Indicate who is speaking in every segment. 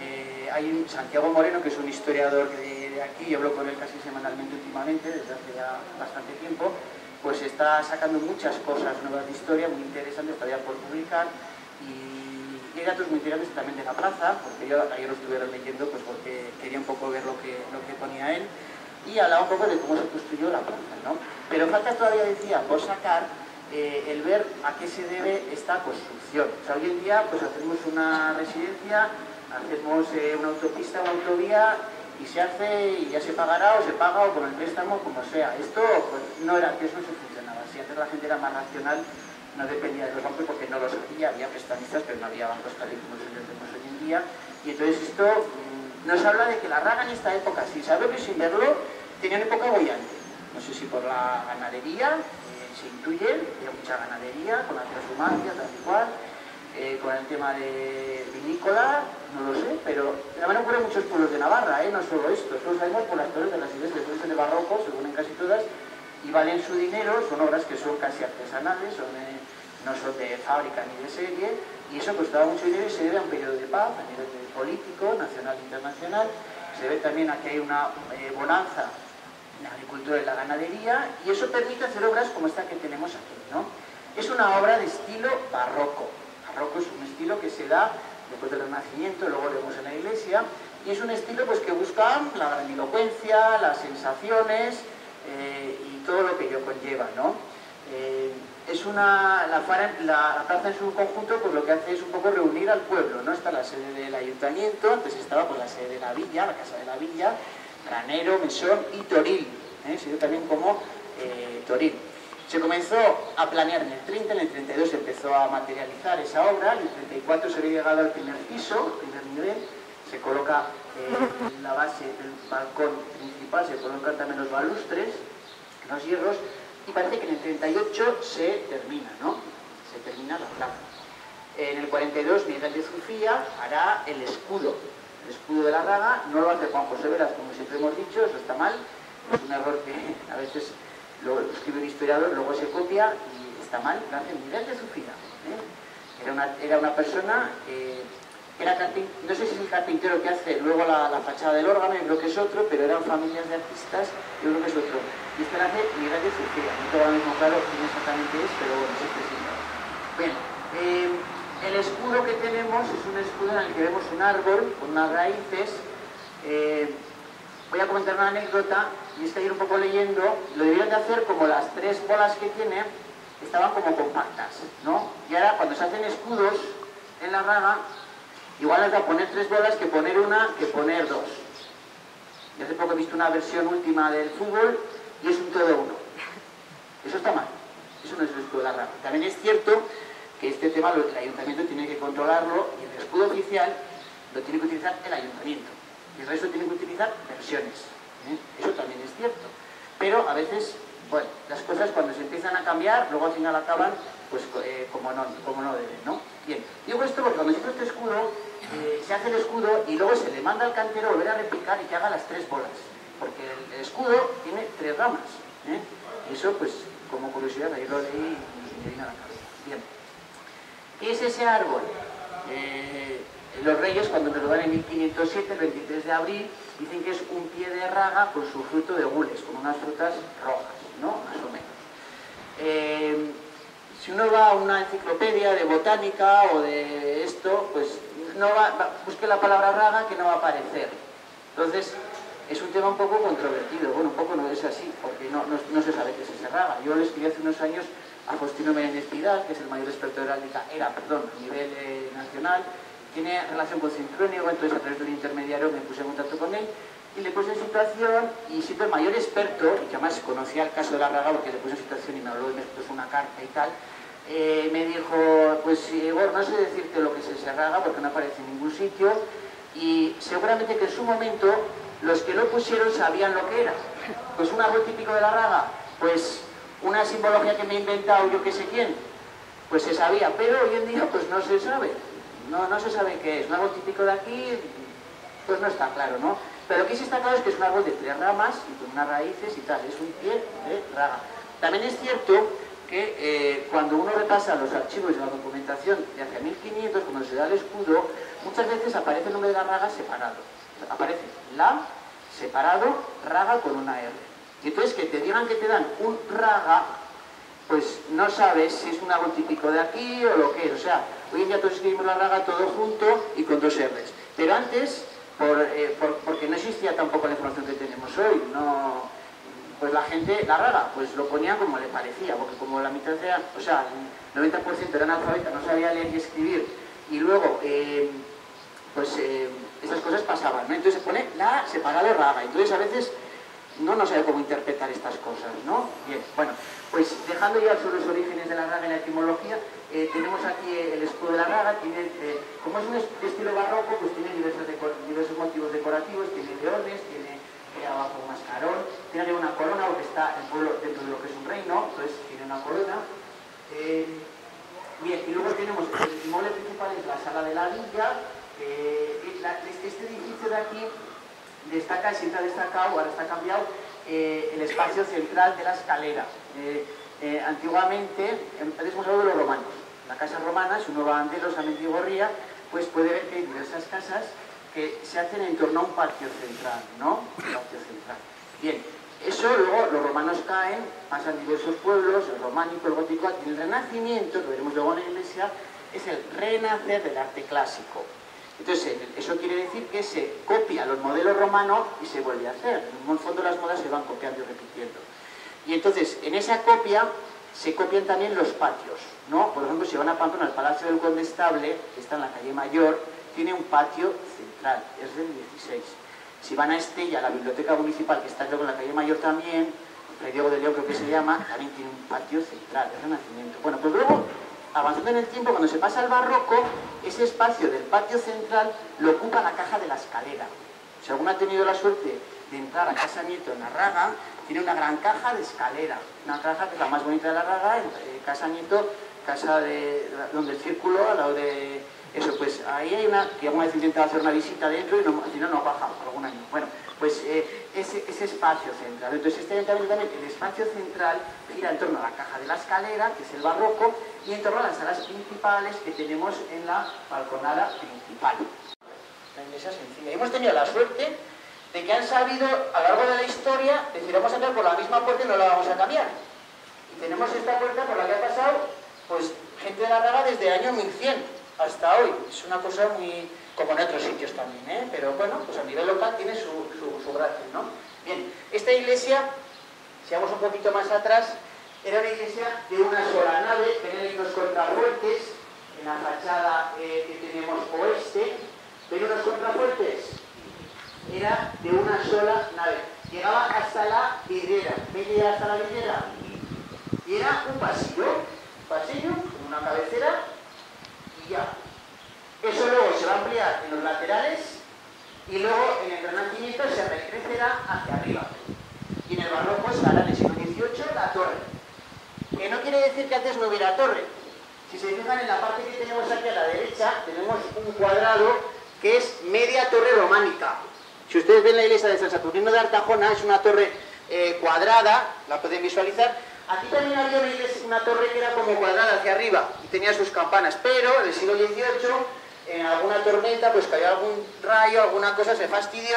Speaker 1: eh, hay un Santiago Moreno que es un historiador de, aquí, yo hablo con él casi semanalmente últimamente, desde hace ya bastante tiempo, pues está sacando muchas cosas nuevas de historia, muy interesantes todavía por publicar y, hay datos muy interesantes también de la plaza, porque yo ayer lo estuve leyendo pues porque quería un poco ver lo que, lo que ponía él y hablaba un poco de cómo se construyó la plaza, ¿no? Pero falta todavía, decía, por sacar eh, el ver a qué se debe esta construcción. O sea, hoy en día pues hacemos una residencia, hacemos eh, una autopista, una autovía y se hace y ya se pagará o se paga o con el préstamo, como sea. Esto pues, no era eso no se funcionaba. Si antes la gente era más racional, no dependía de los bancos porque no los había, había prestamistas, pero no había bancos tal y como los tenemos hoy en día. Y entonces esto nos habla de que la raga en esta época, sin saberlo y sin verlo, tenía una época bollante. No sé si por la ganadería, eh, se intuye, había mucha ganadería, con la transhumancia, tal y cual, eh, con el tema de vinícola, no lo sé, pero también ocurre en muchos pueblos de Navarra, ¿eh? no solo esto, solo sabemos por las torres de las iglesias, son de barroco, según en casi todas, y valen su dinero, son obras que son casi artesanales, son, no son de fábrica ni de serie, y eso costaba mucho dinero y se debe a un periodo de paz, a nivel político, nacional e internacional. Se ve también aquí hay una eh, bonanza en la agricultura y la ganadería, y eso permite hacer obras como esta que tenemos aquí. ¿no? Es una obra de estilo barroco. Barroco es un estilo que se da después del Renacimiento, luego vemos en la iglesia, y es un estilo pues, que busca la grandilocuencia, las sensaciones eh, y todo lo que ello conlleva. ¿no? Eh, es una, la, plaza en su conjunto pues lo que hace es un poco reunir al pueblo, ¿no? Está la sede del ayuntamiento, antes estaba pues la sede de la villa, la casa de la villa, Granero, Mesón y Toril, ¿eh? se dio también como eh, Toril. Se comenzó a planear en el 30, en el 32 se empezó a materializar esa obra, en el 34 se había llegado al primer piso, primer nivel, se coloca eh, en la base del balcón principal, se colocan también los balustres, los hierros, y parece que en el 38 se termina, ¿no? Se termina la plaza. En el 42 Miguel de Zufía hará el escudo, el escudo de la raga, no lo hace Juan José Veras, como siempre hemos dicho, eso está mal, es un error que a veces lo escribe un historiador, luego se copia y está mal, lo hace Miguel de Zufía. ¿eh? Era, una, era, una, persona eh, era no sé si es el carpintero que hace luego la, fachada del órgano, yo creo que es otro, pero eran familias de artistas, yo creo que es otro. Y este lo hace Miguel de Sofía, no tengo ahora mismo claro quién exactamente es, pero bueno, es este señor. Bien, eh, el escudo que tenemos es un escudo en el que vemos un árbol con unas raíces. Voy a comentar una anécdota, y es que ir un poco leyendo, lo debieron de hacer como las tres bolas que tiene, estaban como compactas, ¿no? Y ahora cuando se hacen escudos en la raga, Igual es de poner tres bolas que poner una que poner dos. Y hace poco he visto una versión última del fútbol y es un todo uno. Eso está mal. Eso no es el escudo de la rama. También es cierto que este tema el ayuntamiento tiene que controlarlo y el escudo oficial lo tiene que utilizar el ayuntamiento. Y el resto tiene que utilizar versiones. ¿eh? Eso también es cierto. Pero a veces, bueno, las cosas cuando se empiezan a cambiar, luego al final acaban pues eh, como, no, como no deben, ¿no? Bien, digo esto porque cuando se hizo este escudo, eh, se hace el escudo y luego se le manda al cantero volver a replicar y que haga las tres bolas, porque el, escudo tiene tres ramas, eso, pues, como curiosidad, ahí lo leí y me vino a la cabeza. Bien, ¿qué es ese árbol? Eh, los reyes, cuando me lo dan en 1507, el 23 de abril, dicen que es un pie de raga con su fruto de gules, con unas frutas rojas, ¿no? Más o menos. Si uno va a una enciclopedia de botánica o de esto, pues no va, busque la palabra raga que no va a aparecer. Entonces, es un tema un poco controvertido. Bueno, un poco no es así, porque no, se sabe qué es ese raga. Yo le escribí hace unos años a Faustino Menéndez que es el mayor experto de heráldica, era, perdón, a nivel eh, nacional, tiene relación con Sincrónigo, entonces a través de un intermediario me puse en contacto con él y le puse en situación y siempre el mayor experto, y que además conocía el caso de la raga porque le puse en situación y me habló y me puso una carta y tal, eh, me dijo, pues Igor, no sé decirte lo que es ese raga porque no aparece en ningún sitio y seguramente que en su momento los que lo pusieron sabían lo que era. Pues un árbol típico de la raga, pues una simbología que me he inventado yo que sé quién, pues se sabía, pero hoy en día pues no se sabe, no, no se sabe qué es. Un árbol típico de aquí, pues no está claro, ¿no? Pero lo que sí está claro es que es un árbol de tres ramas y con unas raíces y tal, es un pie de raga. También es cierto que eh, cuando uno repasa los archivos de la documentación de hacia 1500, cuando se da el escudo, muchas veces aparece el nombre de la raga separado. Aparece la separado, raga con una R. Y entonces que te digan que te dan un raga, pues no sabes si es un algo típico de aquí o lo que es. O sea, hoy en todos escribimos la raga todo junto y con dos R's. Pero antes, eh, porque no existía tampoco la información que tenemos hoy, no, pues la gente, la raga, pues lo ponía como le parecía, porque como la mitad era, o sea, el 90% eran analfabetas, no sabía leer y escribir, y luego, eh, pues eh, esas cosas pasaban, ¿no? Entonces se pone la separada de raga, entonces a veces no no sabe cómo interpretar estas cosas, ¿no? Bien, bueno, pues dejando ya sobre los orígenes de la raga y la etimología, eh, tenemos aquí el escudo de la raga, tiene, como es un estilo barroco, pues tiene diversos, diversos motivos decorativos, tiene leones, tiene abajo un mascarón, tiene una corona porque está el pueblo dentro de lo que es un reino, entonces tiene una corona. Eh, bien, y luego tenemos el inmueble principal, es la sala de la villa. Eh, este, este, edificio de aquí destaca, siempre ha destacado, ahora está cambiado, eh, el espacio central de la escalera. antiguamente, hemos hablado de los romanos. La casa romana, si uno va a a Mendigorría, pues puede ver que hay diversas casas que se hacen en torno a un patio central, ¿no? Patio central. Bien, eso luego los romanos caen, pasan diversos pueblos, el románico, el gótico, y el renacimiento, lo veremos luego en la iglesia, es el renacer del arte clásico. Entonces, eso quiere decir que se copia los modelos romanos y se vuelve a hacer. En el fondo las modas se van copiando y repitiendo. Y entonces, en esa copia se copian también los patios, ¿no? Por ejemplo, si van a Pamplona, al Palacio del Condestable, que está en la calle Mayor, tiene un patio central, es del 16. Si van a Estella, la biblioteca municipal, que está luego en la calle Mayor también, el Diego de León creo que se llama, también tiene un patio central, es Renacimiento. Bueno, pues luego, avanzando en el tiempo, cuando se pasa al barroco, ese espacio del patio central lo ocupa la caja de la escalera. Si alguno ha tenido la suerte de entrar a Casa Nieto en la Raga, tiene una gran caja de escalera, una caja que es la más bonita de la Raga, en Casa Nieto, casa de, donde el círculo, al lado de eso, pues ahí hay una, que alguna vez intentado hacer una visita dentro y no, si no, no baja algún año. Bueno, pues eh, ese, espacio central. Entonces este ayuntamiento también, el espacio central gira en torno a la caja de la escalera, que es el barroco, y en torno a las salas principales que tenemos en la balconada principal. La iglesia sencilla. Y hemos tenido la suerte de que han sabido a lo largo de la historia decir vamos a entrar por la misma puerta y no la vamos a cambiar. Y tenemos esta puerta por la que ha pasado pues gente de la Raga desde el año 1100 hasta hoy. Es una cosa muy... como en otros sitios también, ¿eh? Pero bueno, pues a nivel local tiene su, su, ¿no? Bien, esta iglesia, si vamos un poquito más atrás, era una iglesia de una sola nave, tenía unos contrafuertes en la fachada eh, que tenemos oeste, pero unos contrafuertes era de una sola nave. Llegaba hasta la vidriera. ¿Veis hasta la vidriera? Y era un pasillo, pasillo, una cabecera ya. Eso luego se va a ampliar en los laterales y luego renacimiento se recrecerá hacia arriba. Y en el barroco se hará en el siglo XVIII la torre. Que no quiere decir que antes no hubiera torre. Si se fijan en la parte que tenemos aquí a la derecha, tenemos un cuadrado que es media torre románica. Si ustedes ven la iglesia de San Saturnino de Artajona, es una torre eh, cuadrada, la pueden visualizar, Aquí también había una, torre que era como cuadrada hacia arriba y tenía sus campanas, pero en el siglo XVIII, en alguna tormenta, pues cayó algún rayo, alguna cosa, se fastidió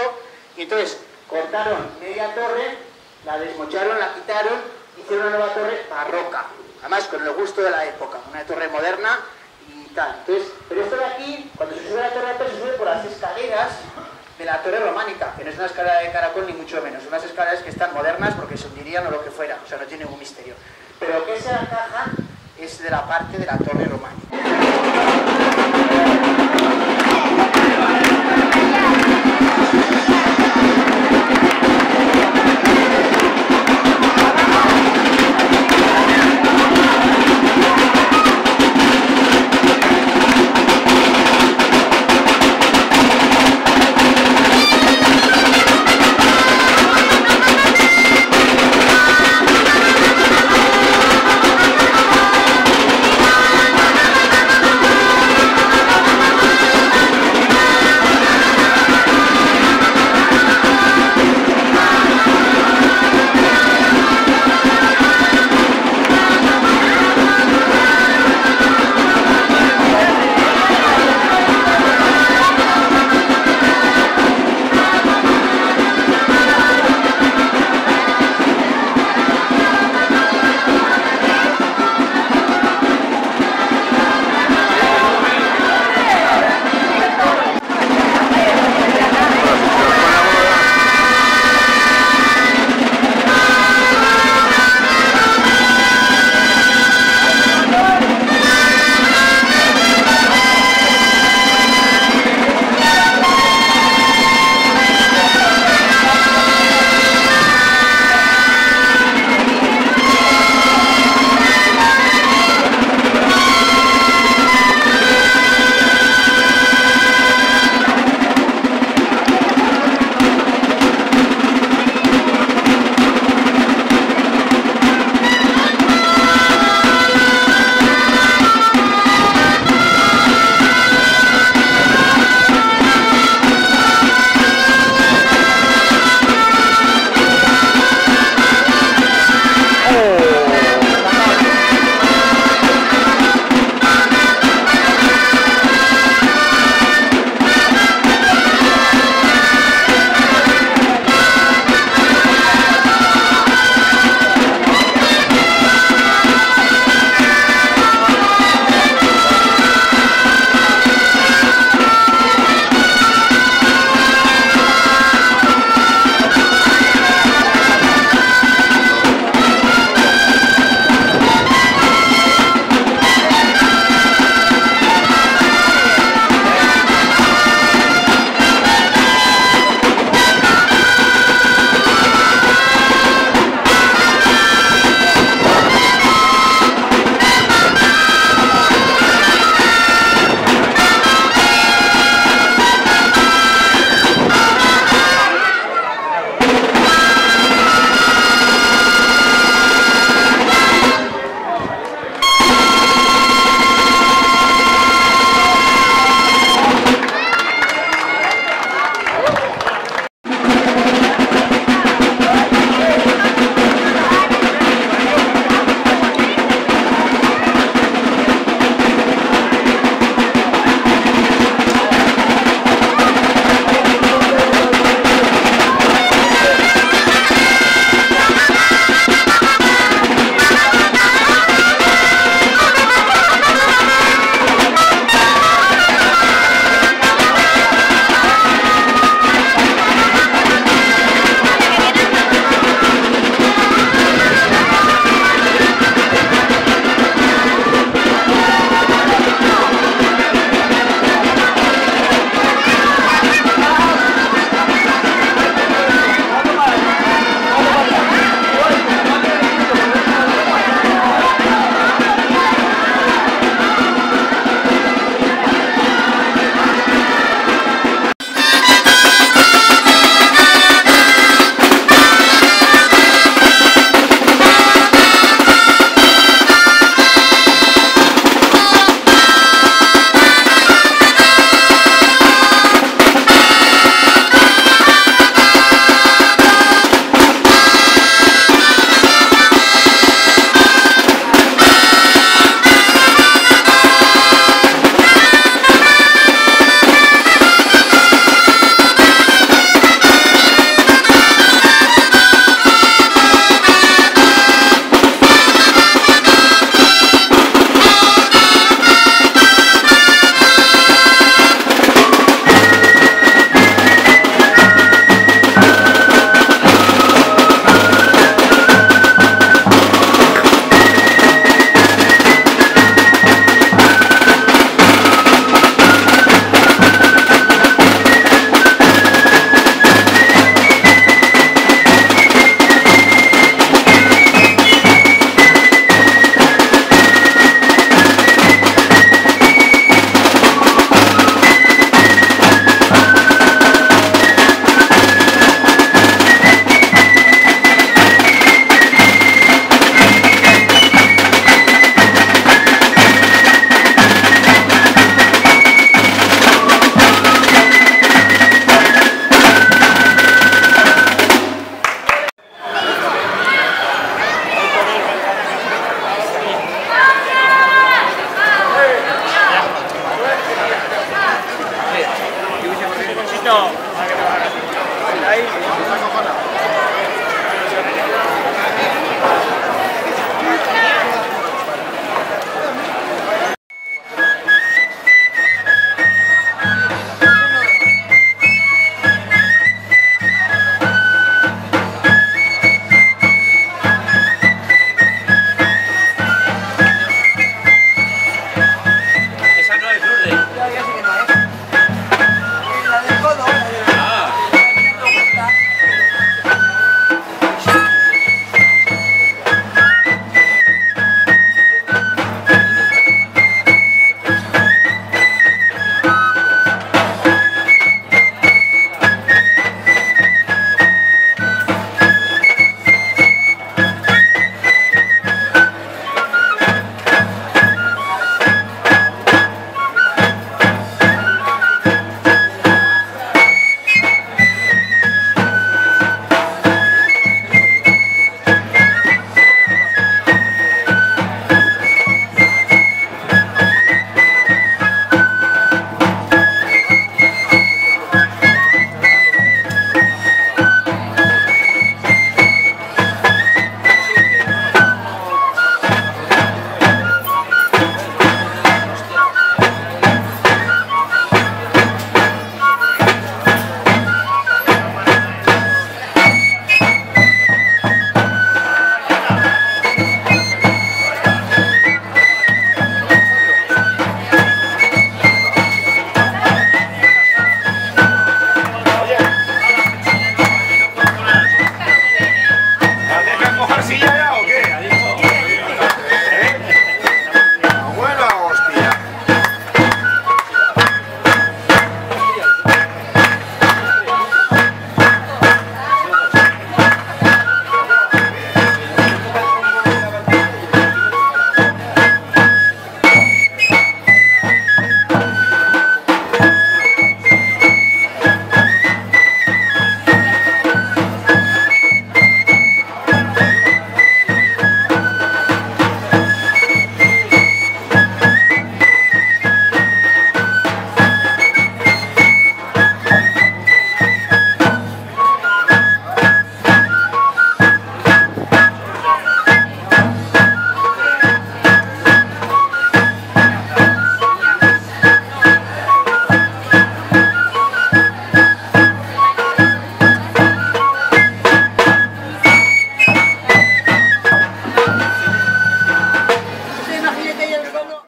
Speaker 1: y entonces cortaron media torre, la desmocharon, la quitaron, hicieron una nueva torre barroca, además con el gusto de la época, una torre moderna y tal. Entonces, pero esto de aquí, cuando se sube la torre se sube por las escaleras de la torre románica, que no es una escalera de caracol ni mucho menos, unas escaleras que están modernas porque se hundirían o lo que fuera, o sea, no tiene ningún misterio. Pero que esa caja es de la parte de la torre románica.